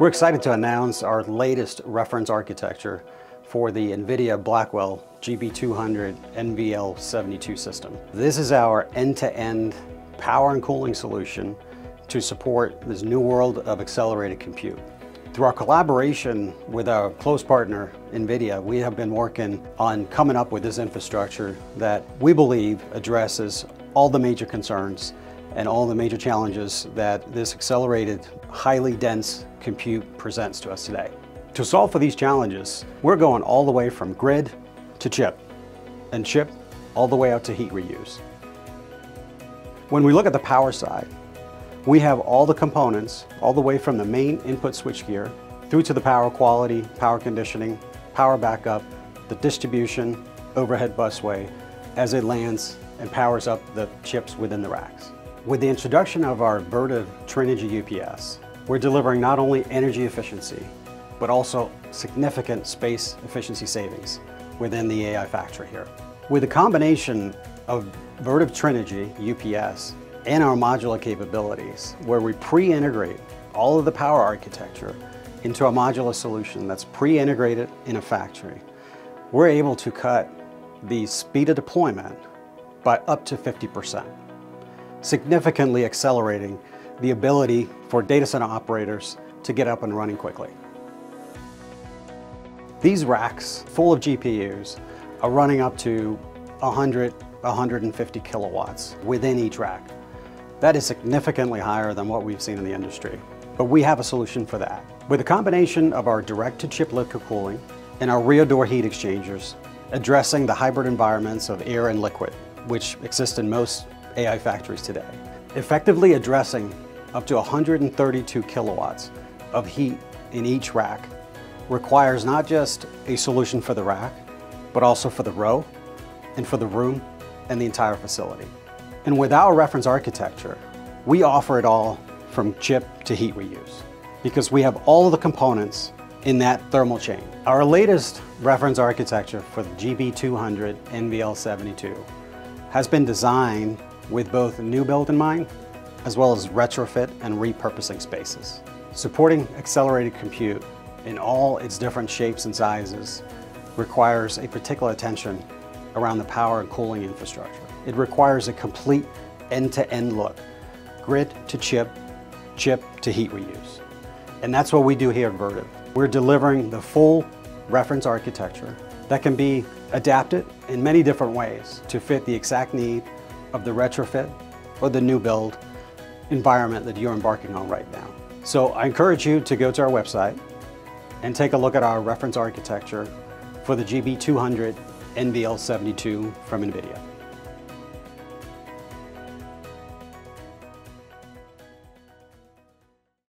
We're excited to announce our latest reference architecture for the NVIDIA Blackwell GB200 NVL72 system. This is our end-to-end -end power and cooling solution to support this new world of accelerated compute. Through our collaboration with our close partner, NVIDIA, we have been working on coming up with this infrastructure that we believe addresses all the major concerns and all the major challenges that this accelerated, highly dense compute presents to us today. To solve for these challenges, we're going all the way from grid to chip, and chip all the way out to heat reuse. When we look at the power side, we have all the components, all the way from the main input switchgear through to the power quality, power conditioning, power backup, the distribution, overhead busway, as it lands and powers up the chips within the racks. With the introduction of our Vertiv Trinergy UPS, we're delivering not only energy efficiency, but also significant space efficiency savings within the AI factory here. With a combination of Vertiv Trinergy UPS and our modular capabilities, where we pre-integrate all of the power architecture into a modular solution that's pre-integrated in a factory, we're able to cut the speed of deployment by up to 50%, significantly accelerating the ability for data center operators to get up and running quickly. These racks, full of GPUs, are running up to 100, 150 kilowatts within each rack. That is significantly higher than what we've seen in the industry, but we have a solution for that. With a combination of our direct-to-chip liquid cooling and our rear door heat exchangers, addressing the hybrid environments of air and liquid, which exist in most AI factories today. Effectively addressing up to 132 kilowatts of heat in each rack requires not just a solution for the rack, but also for the row and for the room and the entire facility. And with our reference architecture, we offer it all from chip to heat reuse because we have all of the components in that thermal chain. Our latest reference architecture for the GB200 NVL72 has been designed with both new build in mind, as well as retrofit and repurposing spaces. Supporting accelerated compute in all its different shapes and sizes requires a particular attention around the power and cooling infrastructure. It requires a complete end-to-end -end look, grid to chip, chip to heat reuse. And that's what we do here at Vertiv. We're delivering the full reference architecture that can be adapted in many different ways to fit the exact need of the retrofit or the new build environment that you're embarking on right now. So I encourage you to go to our website and take a look at our reference architecture for the GB200 NVL72 from NVIDIA.